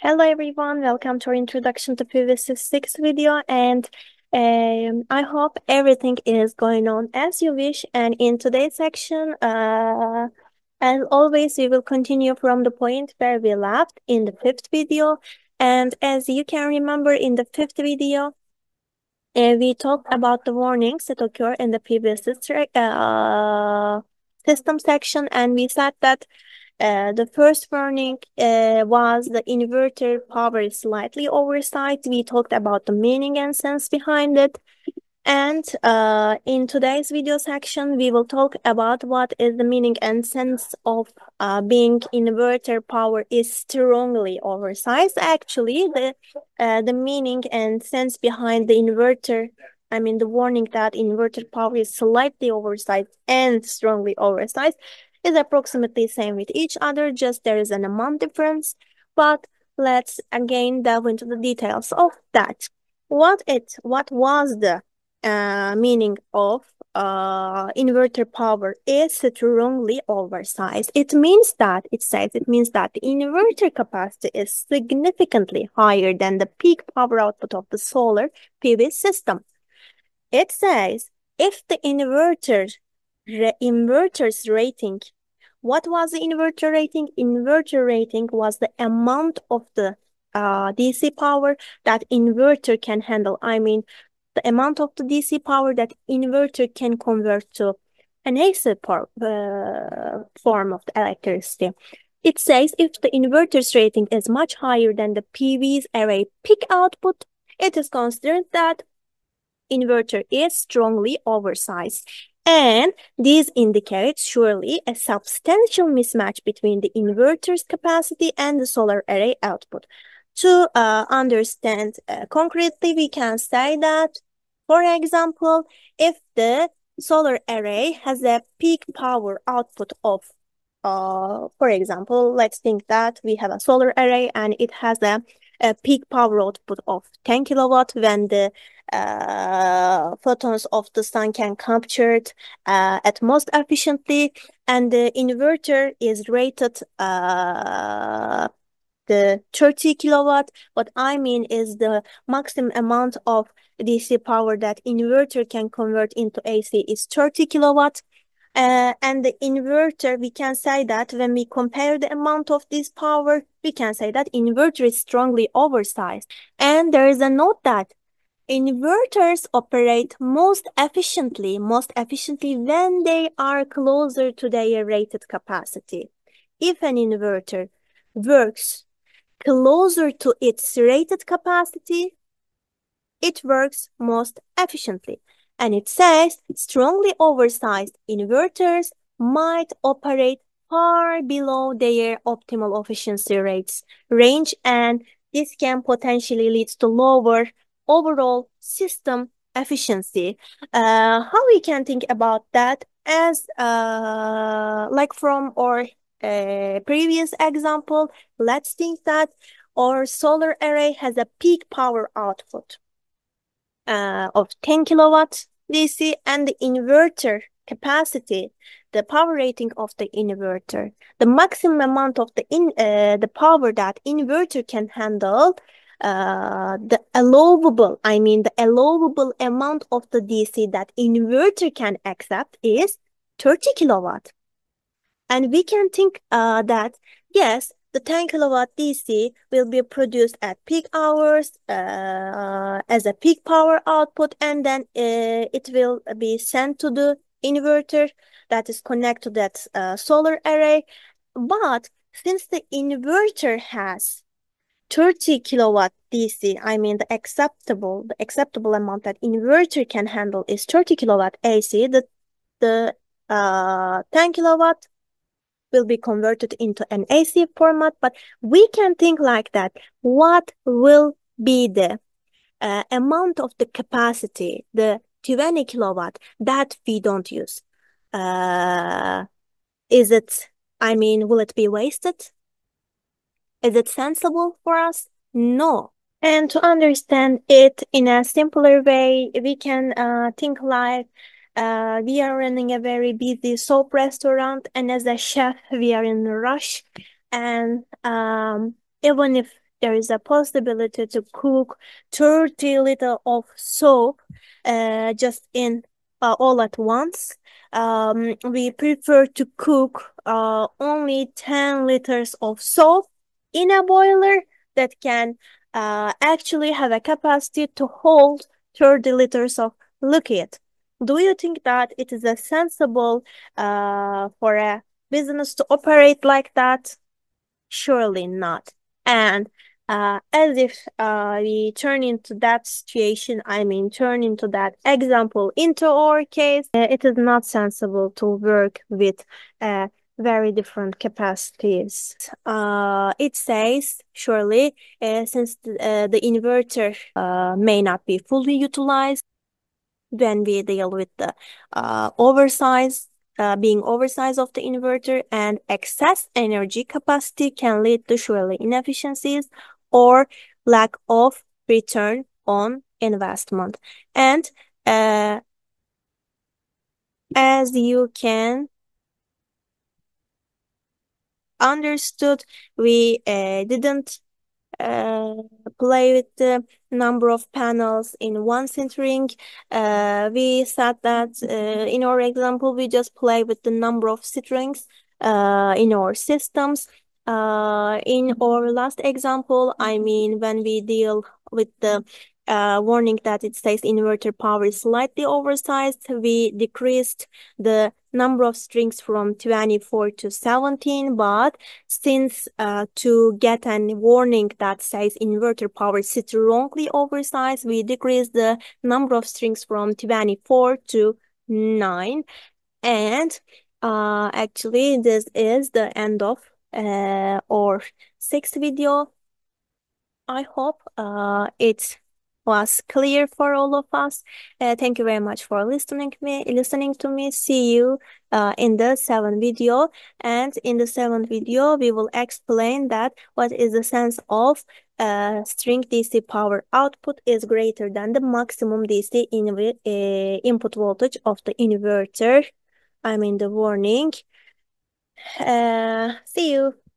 Hello everyone, welcome to our introduction to PVsyst video and um, I hope everything is going on as you wish. And in today's section, uh, as always, we will continue from the point where we left in the fifth video. And as you can remember in the fifth video, uh, we talked about the warnings that occur in the PVsyst uh, system section and we said that uh, the first warning uh, was the inverter power is slightly oversized. We talked about the meaning and sense behind it. And uh, in today's video section, we will talk about what is the meaning and sense of uh, being inverter power is strongly oversized. Actually, the uh, the meaning and sense behind the inverter, I mean the warning that inverter power is slightly oversized and strongly oversized is approximately same with each other, just there is an amount difference. But let's again delve into the details of that. What it, what was the uh, meaning of uh, inverter power is strongly oversized. It means that, it says, it means that the inverter capacity is significantly higher than the peak power output of the solar PV system. It says if the inverter inverter's rating. What was the inverter rating? Inverter rating was the amount of the uh, DC power that inverter can handle. I mean, the amount of the DC power that inverter can convert to an AC power, uh, form of the electricity. It says if the inverter's rating is much higher than the PV's array peak output, it is considered that inverter is strongly oversized. And this indicates surely a substantial mismatch between the inverter's capacity and the solar array output. To uh, understand uh, concretely, we can say that, for example, if the solar array has a peak power output of, uh, for example, let's think that we have a solar array and it has a, a peak power output of 10 kilowatt when the uh, photons of the sun can captured uh, at most efficiently. And the inverter is rated uh, the 30 kilowatt. What i mean is the maximum amount of dc power that inverter can convert into ac is 30 kilowatt. Uh, and the inverter, we can say that when we compare the amount of this power, we can say that inverter is strongly oversized. And there is a note that Inverters operate most efficiently, most efficiently when they are closer to their rated capacity. If an inverter works closer to its rated capacity, it works most efficiently. And it says strongly oversized inverters might operate far below their optimal efficiency rates range and this can potentially lead to lower overall system efficiency. Uh, how we can think about that as uh, like from our uh, previous example, let's think that our solar array has a peak power output uh, of 10 kilowatt DC and the inverter capacity, the power rating of the inverter, the maximum amount of the in uh, the power that inverter can handle uh, the allowable, I mean, the allowable amount of the DC that inverter can accept is 30 kilowatt. And we can think uh, that, yes, the 10 kilowatt DC will be produced at peak hours uh, as a peak power output, and then uh, it will be sent to the inverter that is connected to that uh, solar array. But since the inverter has 30 kilowatt DC, I mean the acceptable, the acceptable amount that inverter can handle is 30 kilowatt AC. The the uh 10 kilowatt will be converted into an AC format, but we can think like that. What will be the uh, amount of the capacity, the 20 kilowatt that we don't use? Uh, is it, I mean, will it be wasted? Is it sensible for us? No. And to understand it in a simpler way, we can uh, think like uh, we are running a very busy soap restaurant, and as a chef, we are in a rush. And um, even if there is a possibility to cook 30 liter of soap uh, just in uh, all at once. Um, we prefer to cook uh, only 10 liters of soap in a boiler that can uh, actually have a capacity to hold 30 liters of liquid. Do you think that it is a sensible uh, for a business to operate like that? Surely not. And uh, as if uh, we turn into that situation, I mean, turn into that example into our case, uh, it is not sensible to work with uh, very different capacities. Uh, it says, surely, uh, since the, uh, the inverter uh, may not be fully utilized, when we deal with the uh, oversized uh, being oversized of the inverter and excess energy capacity can lead to surely inefficiencies or lack of return on investment. And as you can understood, we uh, didn't uh, play with the number of panels in one string. Uh, we said that uh, in our example, we just play with the number of strings uh, in our systems. Uh, in our last example, I mean, when we deal with the uh, warning that it says inverter power is slightly oversized, we decreased the number of strings from 24 to 17, but since uh, to get a warning that says inverter power is strongly oversized, we decreased the number of strings from 24 to 9. And uh, actually, this is the end of uh, our sixth video. I hope uh, it was clear for all of us. Uh, thank you very much for listening me, listening to me. See you uh, in the seventh video. And in the seventh video, we will explain that what is the sense of uh, string DC power output is greater than the maximum DC in, uh, input voltage of the inverter. I mean the warning. Uh, see you.